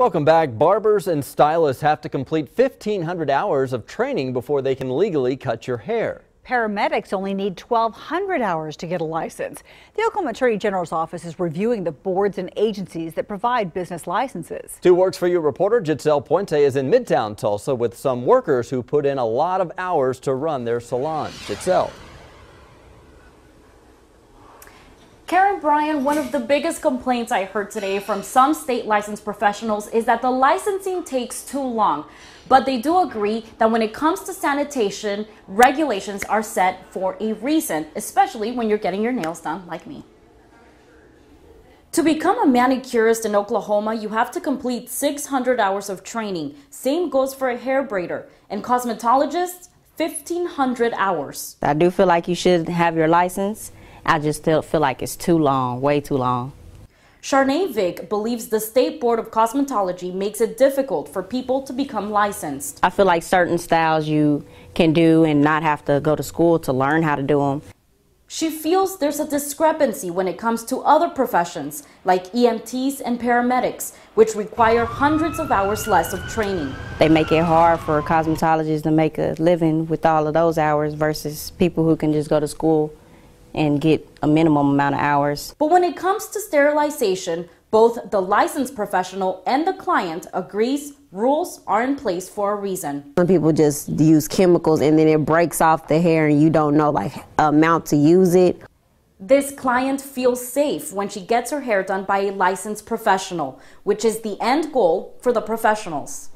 Welcome back. Barbers and stylists have to complete 1,500 hours of training before they can legally cut your hair. Paramedics only need 1,200 hours to get a license. The Oklahoma Attorney General's office is reviewing the boards and agencies that provide business licenses. Two Works for You reporter Giselle Puente is in Midtown Tulsa with some workers who put in a lot of hours to run their salon. Giselle. Karen Bryan, one of the biggest complaints I heard today from some state licensed professionals is that the licensing takes too long. But they do agree that when it comes to sanitation, regulations are set for a reason, especially when you're getting your nails done like me. To become a manicurist in Oklahoma, you have to complete 600 hours of training. Same goes for a hair braider. And cosmetologists, 1,500 hours. I do feel like you should have your license I just still feel like it's too long, way too long. Charnay Vick believes the State Board of Cosmetology makes it difficult for people to become licensed. I feel like certain styles you can do and not have to go to school to learn how to do them. She feels there's a discrepancy when it comes to other professions like EMTs and paramedics, which require hundreds of hours less of training. They make it hard for cosmetologists to make a living with all of those hours versus people who can just go to school and get a minimum amount of hours. But when it comes to sterilization, both the licensed professional and the client agrees rules are in place for a reason. Some people just use chemicals and then it breaks off the hair and you don't know like amount to use it. This client feels safe when she gets her hair done by a licensed professional, which is the end goal for the professionals.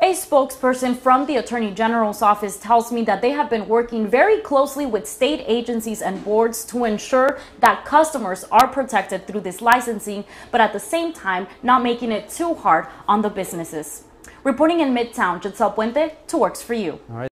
A spokesperson from the Attorney General's office tells me that they have been working very closely with state agencies and boards to ensure that customers are protected through this licensing, but at the same time, not making it too hard on the businesses. Reporting in Midtown, Giselle Puente, Two Works for You.